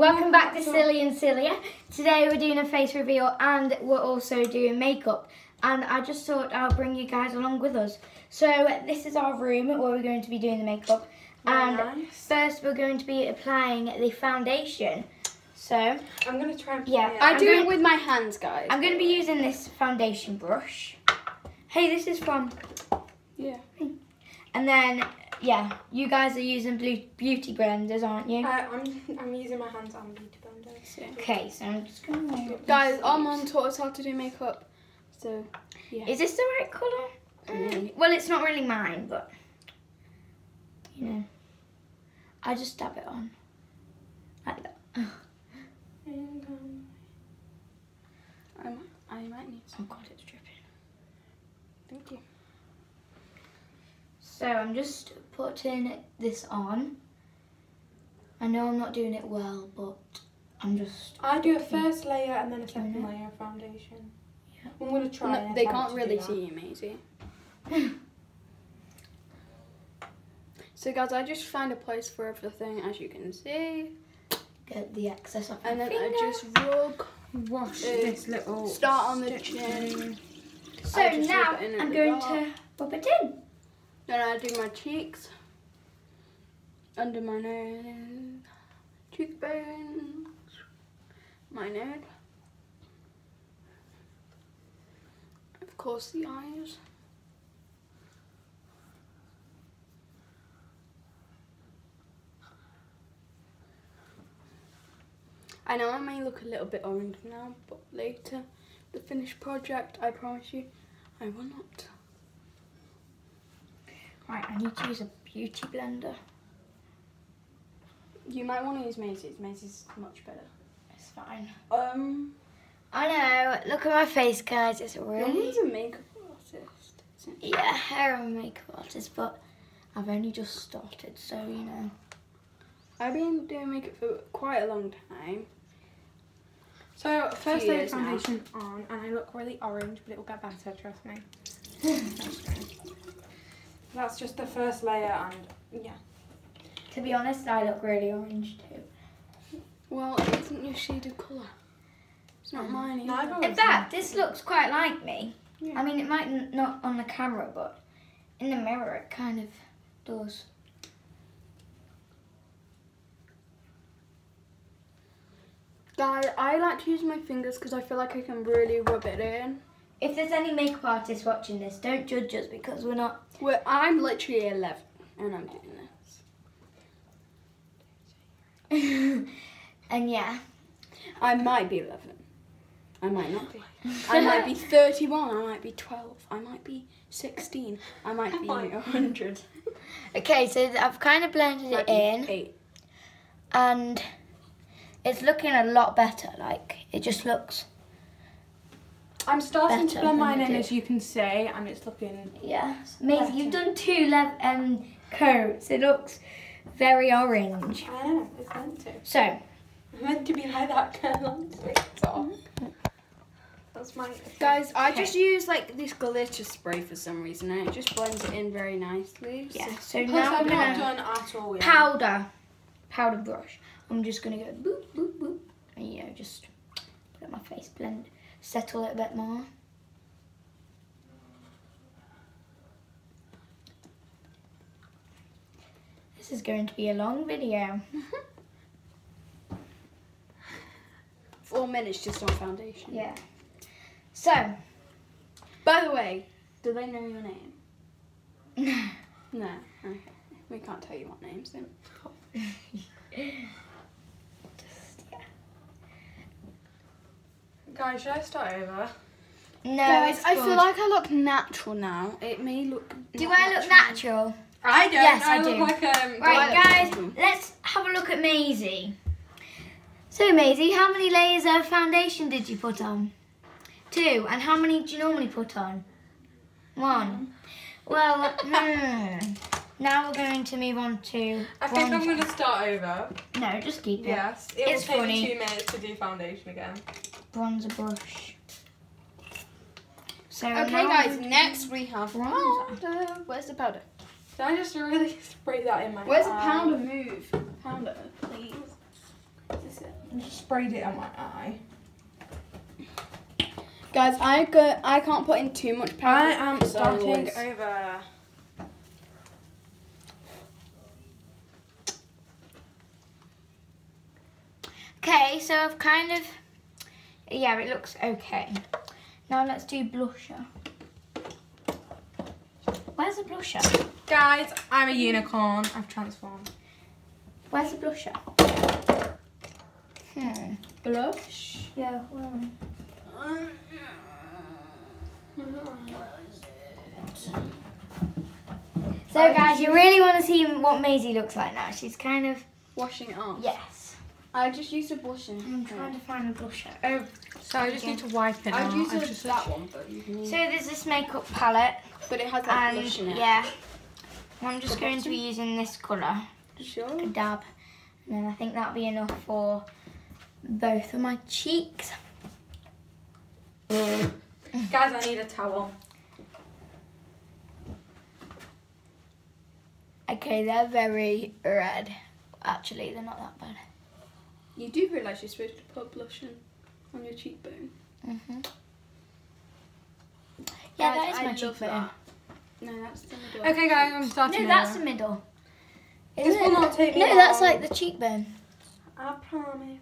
Welcome back to Silly and Sillier. Today we're doing a face reveal and we're also doing makeup. And I just thought I'll bring you guys along with us. So this is our room where we're going to be doing the makeup. Very and nice. first we're going to be applying the foundation. So I'm gonna try and Yeah, it. I I'm do going- it with my hands, guys. I'm going to be using this foundation brush. Hey, this is from... Yeah. And then, yeah, you guys are using blue beauty blenders, aren't you? Uh, I'm I'm using my hands on beauty blender. Okay, so I'm just going to... Guys, our mum taught us how to do makeup. So, yeah. Is this the right colour? Mm. Well, it's not really mine, but you know, I just dab it on like that. And, um, I might, I might need Oh god, it's dripping. Thank you. So I'm just putting this on. I know I'm not doing it well, but I'm just. I do a first layer and then a second it. layer of foundation. Yeah. I'm gonna try. No, they can't really see you, Maisie. So, guys, I just find a place for everything, as you can see. Get the excess off And my then I just rub. Wash Uh, this little. Start on the chin. So now rub it in at I'm going top. to rub it in. Then I do my cheeks. Under my nose. Cheekbones. My nose. Of course, the eyes. I know I may look a little bit orange now, but later, the finished project, I promise you, I will not. Right, I need to use a beauty blender. You might want to use Maisie's. Maisie's much better. It's fine. Um, I know. Look at my face, guys. It's your really. mum's a makeup artist. Yeah, hair and makeup artist, but I've only just started, so you know. I've been doing makeup for quite a long time. So first layer of years now. foundation on, and I look really orange, but it will get better. Trust me. That's just the first layer, and yeah. To be honest, I look really orange too. Well, it isn't your shade of colour. It's not mine either. In fact, this looks quite like me. Yeah. I mean, it might not on the camera, but in the mirror, it kind of does. Guys, I like to use my fingers because I feel like I can really rub it in. If there's any makeup artists watching this, don't judge us because we're not. Well, I'm literally 11 and I'm doing this. and yeah, I might be 11. I might not be. I might be 31. I might be 12. I might be 16. I might be might. 100. Okay, so I've kind of blended it in, Eight. and it's looking a lot better. Like it just looks, I'm starting to blend mine in, as you can see, and it's looking. yeah, amazing. You've done two lev- um coats. It looks very orange. I know it's meant to. So It's meant to be like that girl on TikTok. That's my. Guys, I Okay. just use like this glitter spray for some reason and it just blends it in very nicely. yeah, So- so Plus, now I'm I'm not done at all yet. powder, powder brush. I'm just gonna go boop boop boop, and you know just put it on my face, blend, settle it a bit more. This is going to be a long video. Four minutes just on foundation. Yeah. So, By the way, do they know your name? No. Okay. We can't tell you what names then. just, yeah. Guys, should I start over? No, Guys, I good. feel like I look natural now. It may look. Do not I look natural? I don't. Yes, I, I look do. like um. Right, I guys, natural? let's have a look at Maisie. So, Maisie, how many layers of foundation did you put on? Two. And how many do you normally put on? One. Well, hmm. Now we're going to move on to I think I'm gonna start over. No, just keep it. Yes, it will It's take funny. me two minutes to do foundation again. Bronzer brush. So Okay, guys. we're Next we have Bronzer. powder. Where's the powder? Did I just really spray that in my Where's the powder? move? Pounder, please. Is this it? Just sprayed it on my eye. Guys, I go. I can't put in too much powder. I am starting always- over. Okay, so I've kind of, yeah, it looks okay. Now let's do blusher. Where's the blusher? Guys, I'm a unicorn. I've transformed. Where's the blusher? Hmm. blush. Yeah, well. So guys, you really want to see what Maisie looks like now. She's kind of, Washing it off. yes. I just used a blushing. I'm trying to find a blusher. Oh, So I just need to wipe it I'd use just- that one, but you can use. so there's this makeup palette, But it has like and blush in it. yeah, I'm just The going to be using this colour. Sure. a dab and then I think that'll be enough for both of my cheeks. Guys, I need a towel. Okay, they're very red. Actually, they're not that bad. You do realise you're supposed to put blush in on your cheekbone. hmm Yeah, that is I my love cheekbone. that. No, that's the middle. Okay, guys, I'm starting. No, that's the over. middle. This Isn't will it? not take me No, that's like the cheekbone. I promise.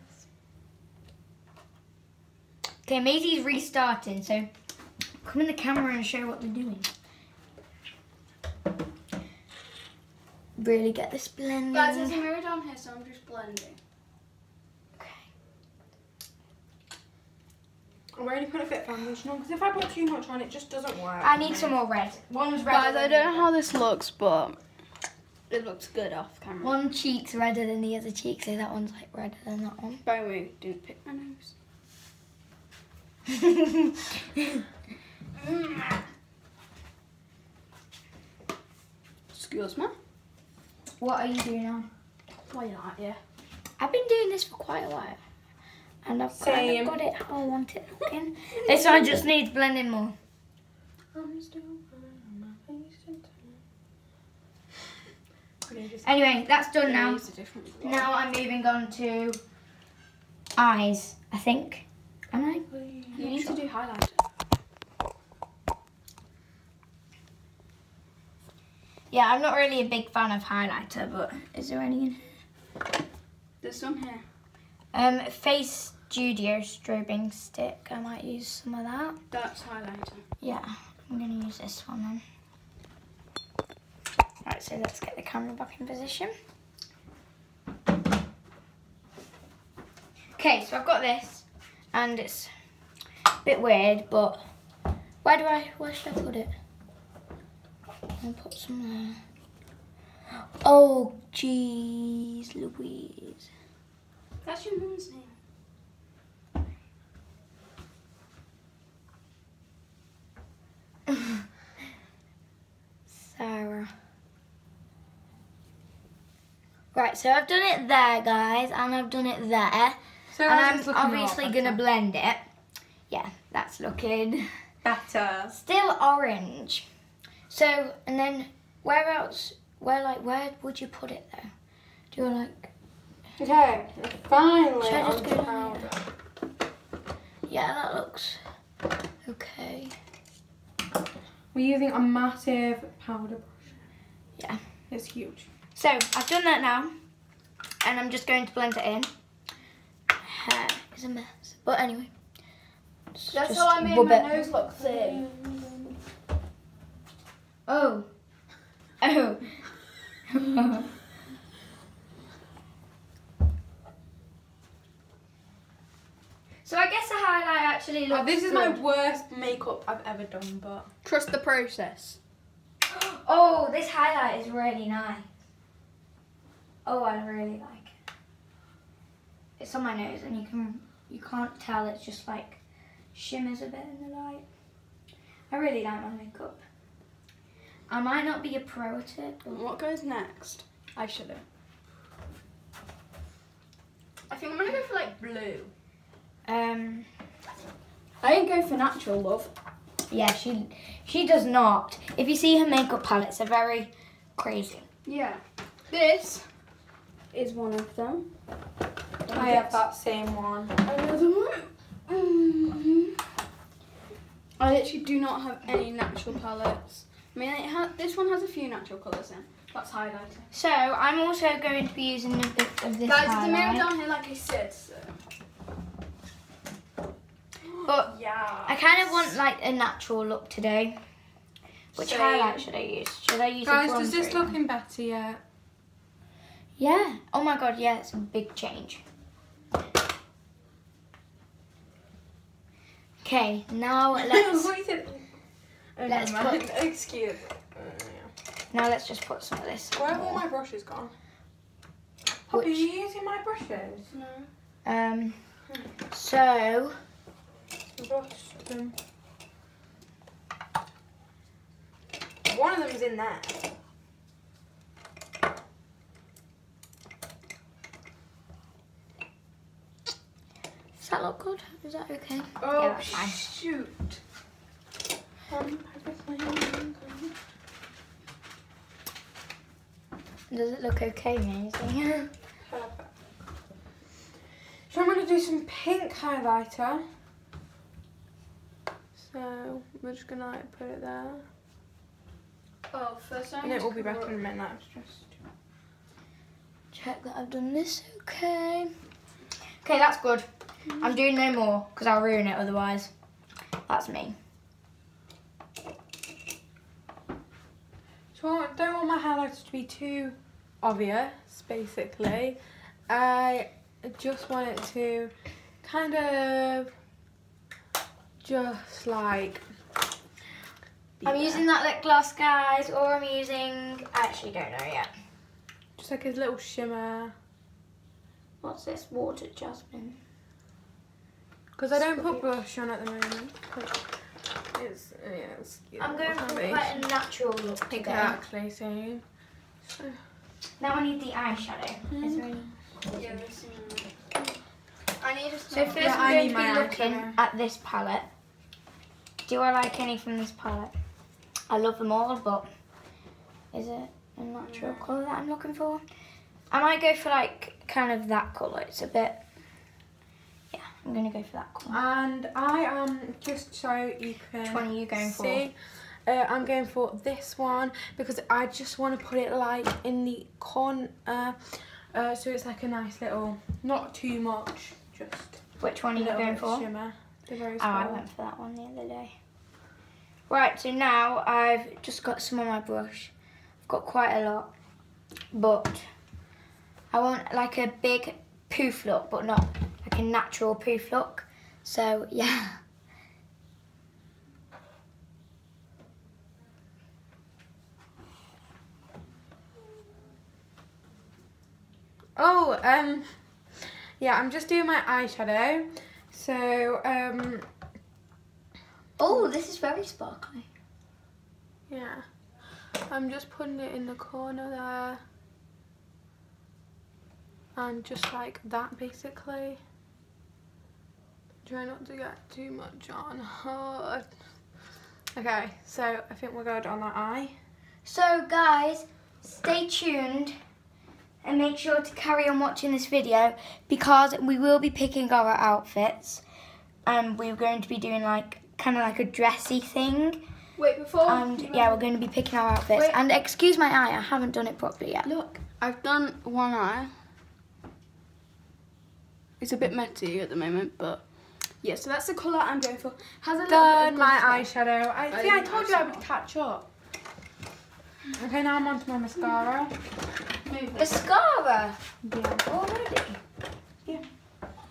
Okay, Maisie's restarting, so come in the camera and show what they're doing. Really get this blending. Guys, there's a mirror down here, so I'm just blending. I'm ready to put a bit of foundation on because if I put too much on, it just doesn't work. I need some more red. One's red. Guys, I don't know how this looks, but it looks good off camera. One cheek's redder than the other cheek, so that one's like redder than that one. By the way, didn't pick my nose. Excuse me. what are you doing now? Why not? Yeah. I've been doing this for quite a while. And I've kind Same. of got it how I want it looking. this one just needs blending more. I'm still on my face and time. Just- Anyway, that's done now. use a different one. Now I'm moving on to eyes, I think. Am I? you need to do highlighter. Yeah, I'm not really a big fan of highlighter, but is there any in here? There's some here. Um, Face Studio strobing stick. I might use some of that. That's highlighter. Yeah, I'm gonna use this one then. Right, so let's get the camera back in position. Okay, so I've got this, and it's a bit weird, but where do I, where should I put it? I'll put some there. Oh, jeez, Louise. That's your mum's name. Right, so I've done it there, guys, and I've done it there. So and I'm this looking a lot obviously gonna blend it. Yeah, that's looking better. still orange. So, and then where else? Where like where would you put it though? Do you like? Okay, finally Should I just on go powder. Yeah, that looks okay. We're using a massive powder brush. Yeah. It's huge. So I've done that now, and I'm just going to blend it in. Hair is a mess, but anyway. That's how I made rub my it. nose look thin. Oh. Oh. so I guess the highlight actually uh, looks Oh, this is my worst makeup I've ever done, but Trust the process. Oh, this highlight is really nice. Oh, I really like it. It's on my nose and you can you can't tell it's just like shimmers a bit in the light. I really like my makeup. I might not be a pro at it, but What goes next? I Eyeshadow. I think I'm gonna go for like blue. um I didn't go for natural love. yeah, she she does not. If you see her makeup palettes, they're very crazy. Yeah. This is one of them. I I have that same one. Another one. Mhm. I literally do not have any natural palettes. I mean, this one has a few natural colours in. That's highlighter. So I'm also going to be using a bit of this Guys, there's a mirror down here, like I said. So. But Yeah. I kind of want like a natural look today. Which Same. highlight should I use? Should I use Guys, does this looking better yet? Yeah. Oh my god, yeah, it's a big change. Okay, now let's what is it? Oh, let's mind. Excuse. Uh, now let's just put some of this. Where have all my brushes gone? Are you using my brushes? No. Um. So Brush them. One of them's in there. That look good? Is that okay? Oh, Yeah, that's fine. shoot. Um. Does it look okay, Maisie? Perfect. So I'm going to do some pink highlighter. So we're just going to like put it there. Oh, first I And it will be cover better in a up. minute. It's just... Check that I've done this okay. Okay, that's good. I'm doing no more because I'll ruin it otherwise. That's me. So I don't want my highlighter to be too obvious, basically. I just want it to kind of just like. be I'm there. using that lip gloss, guys, or I'm using. I actually don't know yet. just like a little shimmer. What's this? Water jasmine. Because I don't put blush on at the moment. It's, yeah, it's, I'm going for quite a natural look today. Exactly, same. So, Now I need the eyeshadow. Hmm? Is there any? Yeah, there's some. I need a So first Yeah, I we're going to be looking eyeshadow. at this palette. Do I like any from this palette? I love them all, but is it a natural mm. colour that I'm looking for? I might go for like kind of that colour. It's a bit. I'm gonna go for that colour. and I am just so you can Which one are you going for? see. Uh, I'm going for this one because I just want to put it like in the corner, uh, so it's like a nice little, not too much, just Which one are you going for? shimmer. The rose Oh, I went for that one the other day. Right, so now I've just got some on my brush. I've got quite a lot, but I want like a big poof look, but not like a natural proof look. So yeah. Oh, um, yeah, I'm just doing my eyeshadow. So, um, Oh, this is very sparkly. yeah, I'm just putting it in the corner there. And just like that, basically. Try not to get too much on. Okay, so I think we're good on that eye. So guys, stay tuned and make sure to carry on watching this video because we will be picking our outfits and we're going to be doing like kind of like a dressy thing Wait, before. and yeah we're going to be picking our outfits Wait. and excuse my eye I haven't done it properly yet Look, I've done one eye. It's a bit messy at the moment, but yeah. So that's the colour I'm going for. Has a little Done bit my eyeshadow. I, I see, I told you I would catch up. Okay, now I'm on to my mascara. Move mascara Yeah. already Yeah.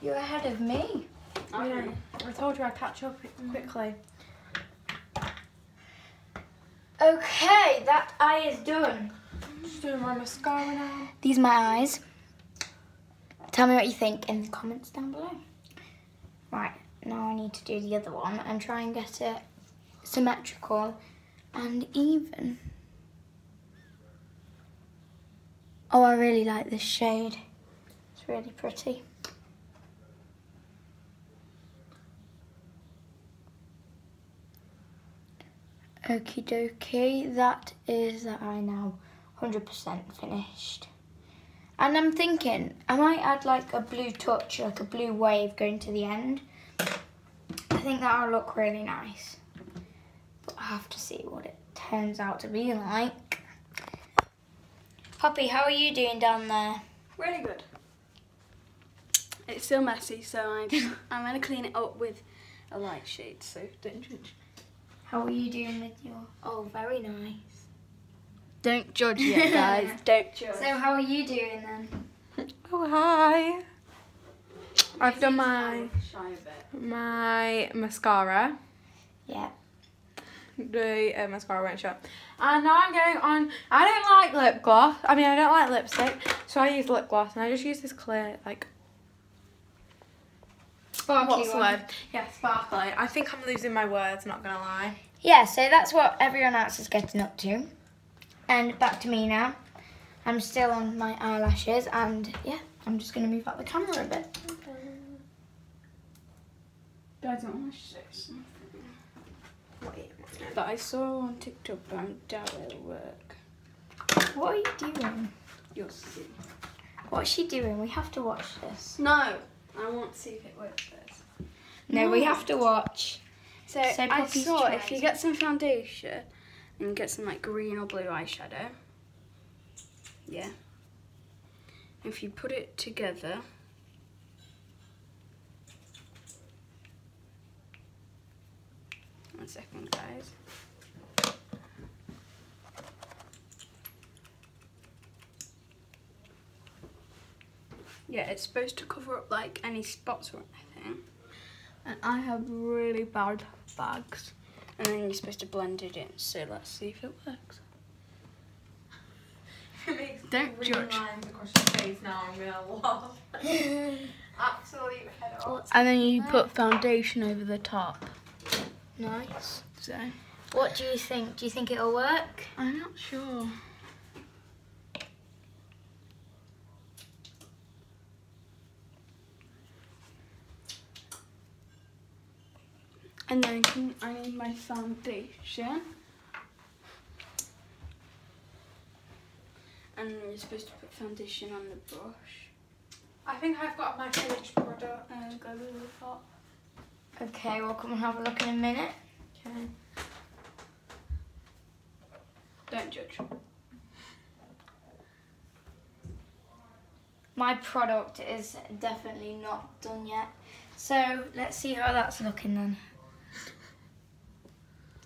you're ahead of me Yeah, I told you I'd catch up mm. quickly. okay that eye is done Just doing my mascara now. these are my eyes tell me what you think in the comments down below right now I need to do the other one and try and get it symmetrical and even. Oh I really like this shade. It's really pretty. Okie dokie, that is that eye now 100% finished. And I'm thinking, I might add like a blue touch, like a blue wave going to the end. I think that'll look really nice. But I have to see what it turns out to be like. Poppy, how are you doing down there? Really good. It's still messy, so I just, I'm gonna clean it up with a light shade. So don't judge. How are you doing with your... Oh, very nice. Don't judge yet, guys. don't judge. So how are you doing then? Oh hi. I've done my Shy a bit. my mascara. Yeah. The uh, mascara went shut. And now I'm going on. I don't like lip gloss. I mean, I don't like lipstick, so I use lip gloss, and I just use this clear like Sparkly what's one. word? Yeah, sparkly. I think I'm losing my words. Not gonna lie. Yeah, so that's what everyone else is getting up to. And back to me now. I'm still on my eyelashes and yeah, I'm just gonna move out the camera a bit. I want to say something that I saw on TikTok, but I doubt it'll work. What are you doing? You'll see. What's she doing? We have to watch this. No, I want to see if it works first. No, we have to watch. So, So I saw if you get some foundation and get some like green or blue eyeshadow, yeah. If you put it together, one second, guys. Yeah, it's supposed to cover up like any spots or anything. And I have really bad bags. And then you're supposed to blend it in. So let's see if it works. Don't green judge. lines across your face now. I'm gonna laugh. Absolute. And then you put foundation over the top. Nice. So What do you think? Do you think it'll work? I'm not sure. And then can- I need my foundation. And then you're supposed to put foundation on the brush. I think I've got my finished product. And go to the top. Okay, we'll come and have a look in a minute. Okay. Don't judge. My product is definitely not done yet. So let's see how that's looking then.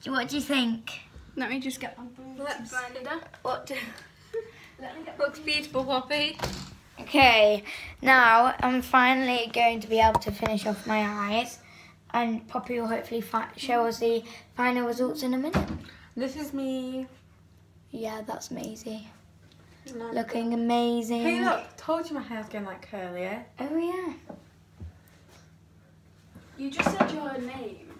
What do you think? Let me just get my Lips. blender. What do... Let me get Looks beautiful, Poppy. Okay, now I'm finally going to be able to finish off my eyes, and Poppy will hopefully fi- show us the final results in a minute. This is me. Yeah, that's Maisie. No. Looking amazing. Hey, look. Told you my hair's getting like curlier. Oh yeah. You just said your name.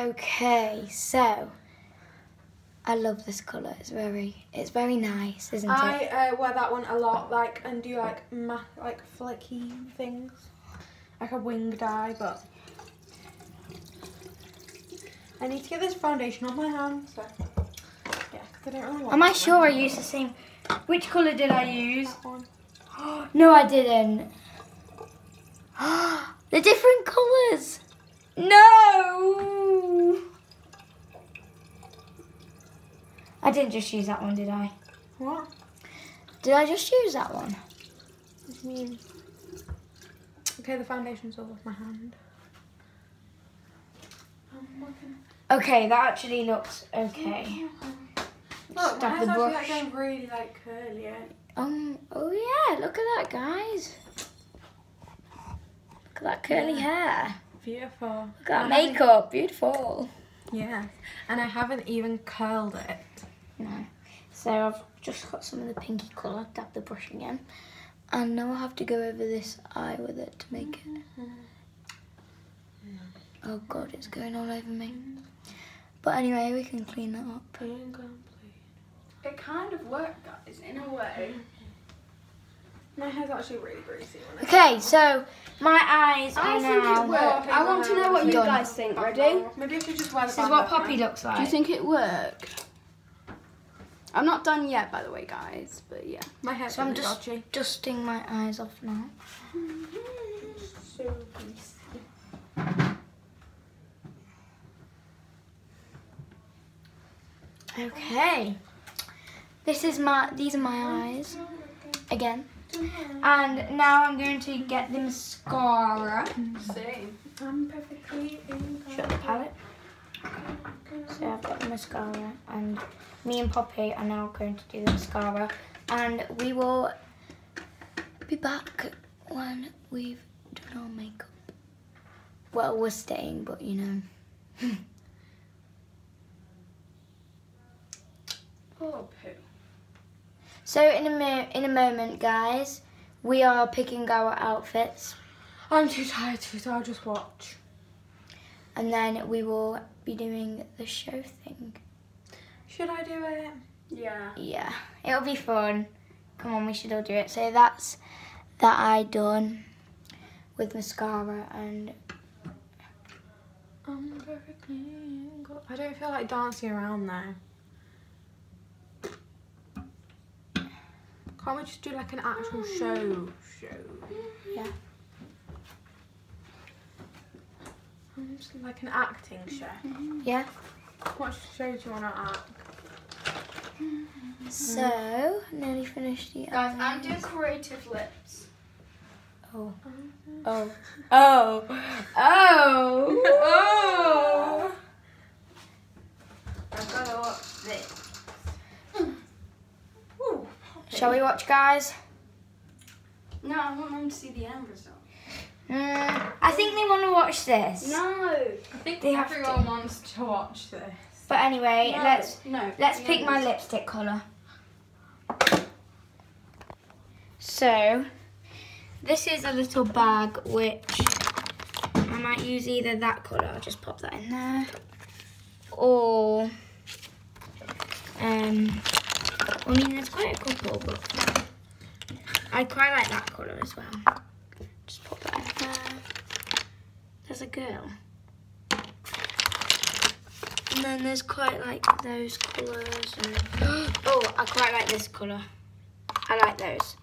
Okay, so I love this colour. It's very, it's very nice, isn't I it? uh, wear that one a lot, like, and do like ma- like flicky things, like a wing dye. But I need to get this foundation on my hands. So yeah, 'cause I don't really want. Am I sure I used the same? Which colour did I use? No, I didn't. the different colours. No. I didn't just use that one, did I? What? Did I just use that one? What do you mean? Okay, the foundation's all off my hand. Okay, that actually looks okay. Look, Stop mine's the actually brush. like going really like curly. Um. Oh yeah, look at that, guys. Look at that curly hair. Beautiful. Look at that And I makeup. Beautiful. Yeah, and I haven't even curled it. No. So I've just got some of the pinky colour. Dab the brush again, and now I have to go over this eye with it to make it. Oh god, it's going all over me. But anyway, we can clean that up. It kind of worked, guys, in a way. My hair's actually really greasy. Okay, so my eyes I are think now. it worked. I want to know what you Done. guys think. Ready? Maybe if you just wear the This is what up Poppy looks like. Do you think it worked? I'm not done yet, by the way, guys. But yeah. My hair's So I'm just dodgy. dusting my eyes off now. So greasy. Okay. This is my. These are my eyes. Again. And now I'm going to get the mascara. Same. I'm perfectly Shut the palette. So I've got the mascara, and me and Poppy are now going to do the mascara, and we will be back when we've done our makeup. Well, we're staying, but you know. Poor poo. So in a in a moment, guys, we are picking our outfits, I'm too tired to, so I'll just watch. and then we will be doing the show thing. Should I do it? Yeah. Yeah, it'll be fun. Come on, we should all do it. So that's that I done with mascara and I'm perfectly I don't feel like dancing around now. Can't we just do like an actual show? Show. Yeah. Um, just like an acting show. yeah. What show do you want to act? So nearly finished the Guys, I'm doing creative lips. Oh. Oh. Oh. Oh. Oh. I've got to watch this. Shall we watch, guys? No, I want them to see the end result. Mm, I think they want to watch this. No. I think They have everyone to. wants to watch this. But anyway, no. let's no. let's pick my lipstick colour. So, this is a little bag which I might use either that colour, I'll just pop that in there, or, um, I mean there's quite a couple, but I quite like that colour as well. Just pop that in there. There's a girl. And then there's quite like those colours. And... Oh, I quite like this colour. I like those.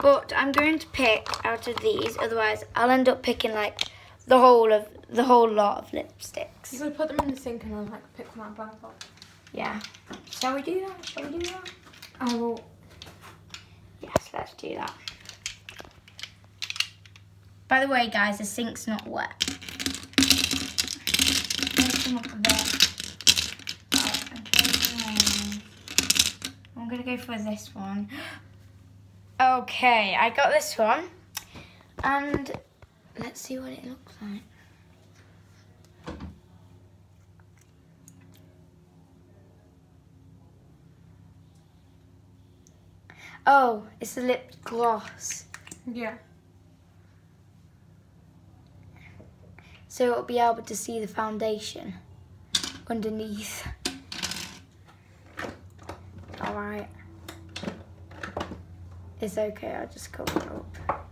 But I'm going to pick out of these, otherwise I'll end up picking like the whole of the whole lot of lipsticks. You could put them in the sink and then like pick one out blank box. Yeah. Shall we do that? Shall we do that? I will. Yes, let's do that. By the way, guys, the sink's not wet. Oh, okay. I'm gonna go for this one. Okay, I got this one, and let's see what it looks like. Oh, it's a lip gloss. Yeah. So it'll be able to see the foundation underneath. Alright. It's okay, I'll just cover it up.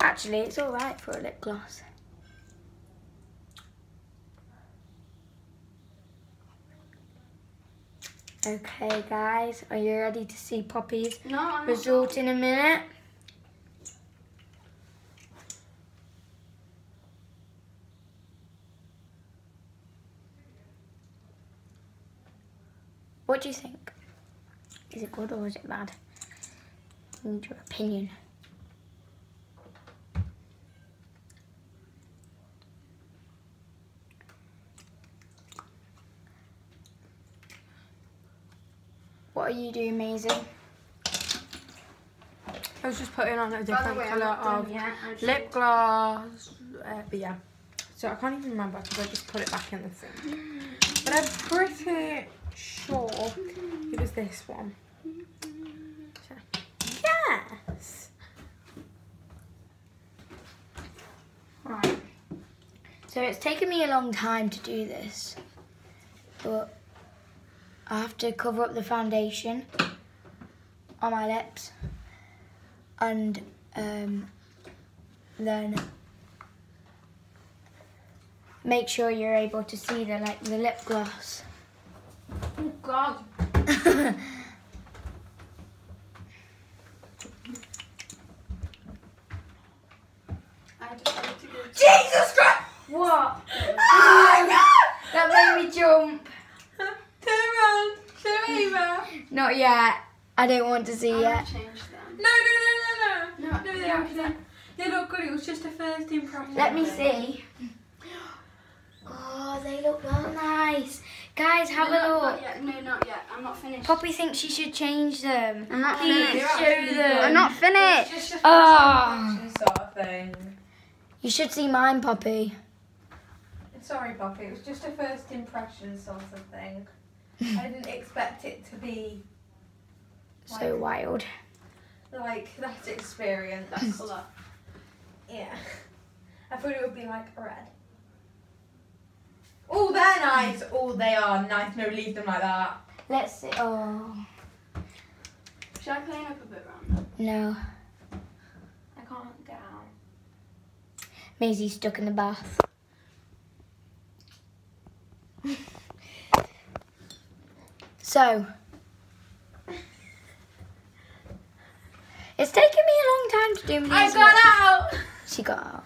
Actually, it's alright for a lip gloss. Okay, guys, are you ready to see Poppy's No, result in a minute? What do you think? Is it good or is it bad? I need your opinion. What are you doing, Maisie? I was just putting on a different colour of yet. Lip gloss. Uh, but yeah. So I can't even remember because I just put it back in the sink. But I'm pretty sure it was this one. So, yes. Right. So it's taken me a long time to do this, but I have to cover up the foundation on my lips, and um, then make sure you're able to see the like the lip gloss. Oh God. I decided to go. Jesus Christ! what? Ah, That made me jump. Turn around. Show Eva. Not yet. I don't want to see I'm yet. change them. No, no, no, no, no. No, No, they actually. They look good. It was just a first impression. Let me see. Oh, they look well nice. Guys, have no, a Not look. yet. No, not yet. I'm not finished. Poppy thinks she should change them. I'm not Please finished. show them. I'm not It's finished. just a first Ah. sort of thing. You should see mine, Poppy. Sorry, Poppy. It was just a first impression sort of thing. I didn't expect it to be So wild. like that experience. That colour. Yeah. I thought it would be like red. Oh, they're nice. Oh, they are nice. No, leave them like that. Let's see. Oh, Should I clean up a bit around them? no. I can't get out. Maisie's stuck in the bath. So, it's taken me a long time to do these. I got out. She got out.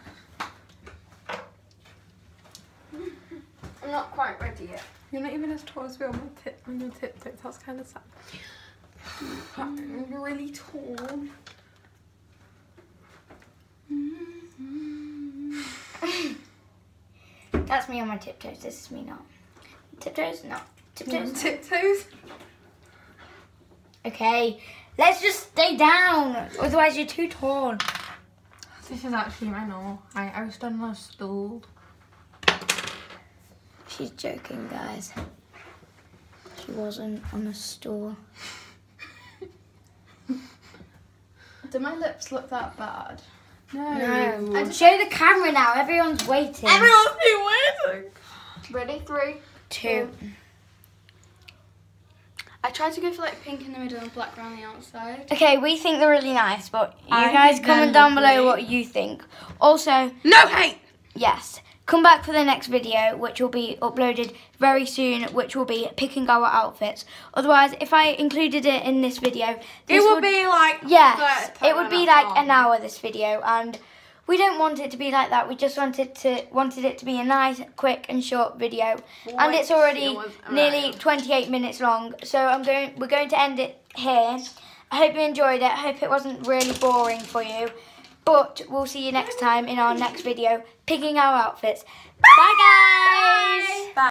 I'm not quite ready yet. You're not even as tall as me on my tip on your tiptoes. That's kind of sad. I'm really tall. That's me on my tiptoes. This is me not. Tiptoes? No. Tiptoes? tiptoes. Okay. Let's just stay down. Otherwise, you're too tall. This is actually my normal. I, I was done on a stool. She's joking, guys. She wasn't on a stool. Do my lips look that bad? No. No. I just- Show the camera now. Everyone's waiting. Everyone's been waiting. Ready? Three. Two. I tried to go for like pink in the middle and black around the outside. Okay, we think they're really nice, but you I guys comment down below lovely. what you think. Also, No hate. yes, come back for the next video, which will be uploaded very soon, which will be picking our outfits. Otherwise, if I included it in this video, It this will would be like. Yes, it would be like an hour this video, and we don't want it to be like that. We just wanted to wanted it to be a nice, quick, and short video. and it's already it nearly 28 minutes long. So I'm going. We're going to end it here. I hope you enjoyed it. I hope it wasn't really boring for you. But we'll see you next time in our next video, picking our outfits. Bye, Bye guys! Bye. Bye.